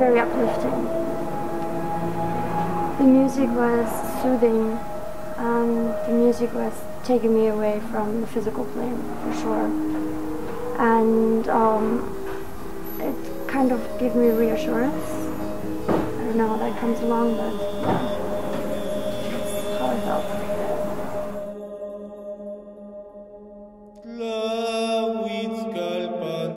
very uplifting. The music was soothing. Um, the music was taking me away from the physical plane for sure, and um, it kind of gave me reassurance. I don't know how that comes along, but yeah,